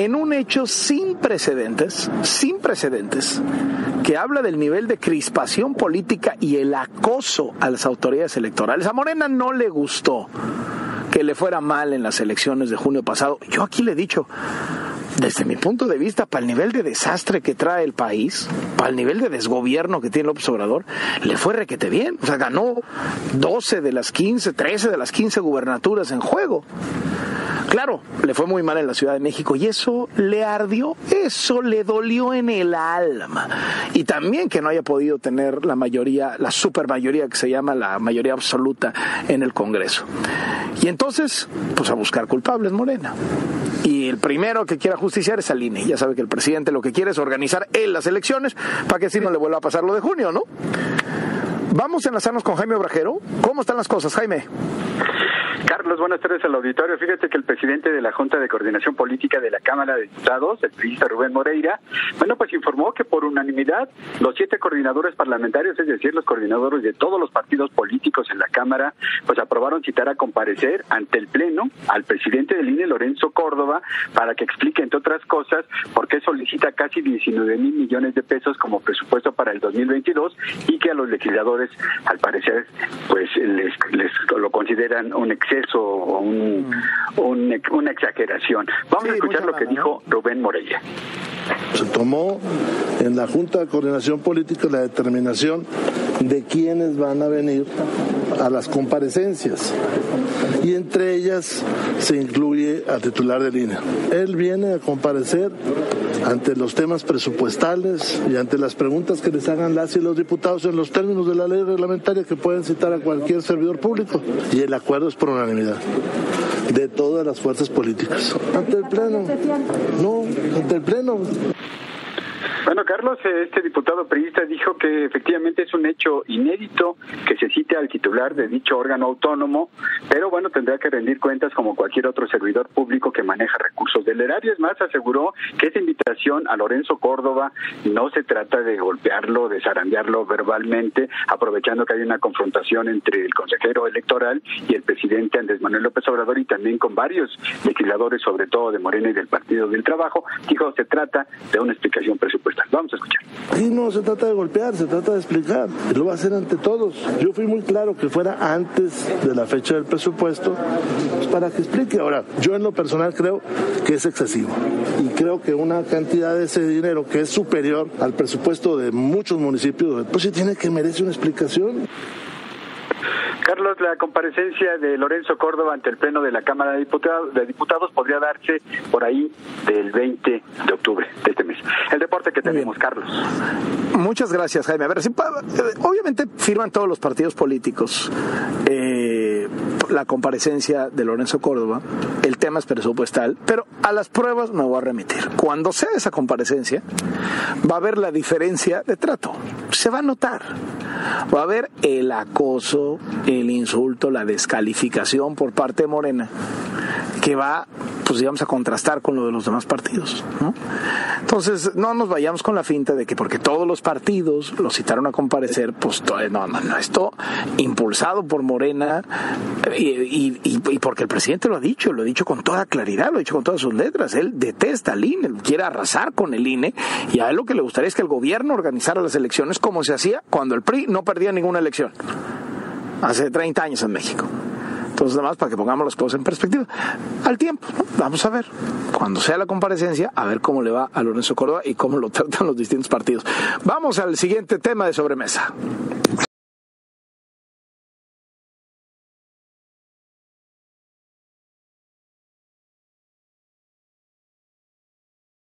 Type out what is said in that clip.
en un hecho sin precedentes, sin precedentes, que habla del nivel de crispación política y el acoso a las autoridades electorales. A Morena no le gustó que le fuera mal en las elecciones de junio pasado. Yo aquí le he dicho, desde mi punto de vista, para el nivel de desastre que trae el país, para el nivel de desgobierno que tiene López Obrador, le fue requete bien. O sea, ganó 12 de las 15, 13 de las 15 gubernaturas en juego. Claro, le fue muy mal en la Ciudad de México y eso le ardió, eso le dolió en el alma. Y también que no haya podido tener la mayoría, la supermayoría que se llama la mayoría absoluta en el Congreso. Y entonces, pues a buscar culpables, Morena. Y el primero que quiera justiciar es al INE. Ya sabe que el presidente lo que quiere es organizar él las elecciones para que así no le vuelva a pasar lo de junio, ¿no? Vamos a enlazarnos con Jaime Obrajero. ¿Cómo están las cosas, Jaime? Carlos, buenas tardes al auditorio. Fíjate que el presidente de la Junta de Coordinación Política de la Cámara de Diputados, el periodista Rubén Moreira, bueno, pues informó que por unanimidad los siete coordinadores parlamentarios, es decir, los coordinadores de todos los partidos políticos en la Cámara, pues aprobaron citar a comparecer ante el Pleno al presidente del INE, Lorenzo Córdoba, para que explique, entre otras cosas, por qué solicita casi 19 mil millones de pesos como presupuesto para el 2022 y que a los legisladores, al parecer, pues les, lo consideran un exceso o un, una exageración. Vamos a escuchar lo que dijo Rubén Morella. Se tomó en la Junta de Coordinación Política la determinación de quiénes van a venir a las comparecencias y entre ellas se incluye al titular del INE. Él viene a comparecer ante los temas presupuestales y ante las preguntas que les hagan las y los diputados en los términos de la ley reglamentaria que pueden citar a cualquier servidor público. Y el acuerdo es por unanimidad de todas las fuerzas políticas. Ante el Pleno. No, ante el Pleno. Bueno, Carlos, este diputado periodista dijo que efectivamente es un hecho inédito que se cite al titular de dicho órgano autónomo, pero bueno, tendrá que rendir cuentas como cualquier otro servidor público que maneja recursos del erario. Es más, aseguró que esta invitación a Lorenzo Córdoba no se trata de golpearlo, de zarandearlo verbalmente, aprovechando que hay una confrontación entre el consejero electoral y el presidente Andrés Manuel López Obrador y también con varios legisladores, sobre todo de Morena y del Partido del Trabajo. Dijo, se trata de una explicación Vamos a escuchar. Y no se trata de golpear, se trata de explicar. Lo va a hacer ante todos. Yo fui muy claro que fuera antes de la fecha del presupuesto pues para que explique. Ahora, yo en lo personal creo que es excesivo. Y creo que una cantidad de ese dinero que es superior al presupuesto de muchos municipios, pues sí tiene que merecer una explicación. Carlos, la comparecencia de Lorenzo Córdoba ante el Pleno de la Cámara de Diputados, de Diputados podría darse por ahí del 20 de octubre de este mes. El reporte que tenemos, Carlos. Muchas gracias, Jaime. A ver, obviamente firman todos los partidos políticos. Eh, la comparecencia de Lorenzo Córdoba, el tema es presupuestal, pero a las pruebas me voy a remitir. Cuando sea esa comparecencia, va a haber la diferencia de trato, se va a notar, va a haber el acoso, el insulto, la descalificación por parte de Morena, que va, pues digamos, a contrastar con lo de los demás partidos. ¿no? Entonces, no nos vayamos con la finta de que porque todos los partidos lo citaron a comparecer, pues no, no, no, esto impulsado por Morena y, y, porque el presidente lo ha dicho, lo ha dicho con toda claridad, lo ha dicho con todas sus letras, él detesta al INE, quiere arrasar con el INE y a él lo que le gustaría es que el gobierno organizara las elecciones como se hacía cuando el PRI no perdía ninguna elección, hace 30 años en México. Entonces, nada más para que pongamos las cosas en perspectiva. Al tiempo, vamos a ver, cuando sea la comparecencia, a ver cómo le va a Lorenzo Córdoba y cómo lo tratan los distintos partidos. Vamos al siguiente tema de sobremesa.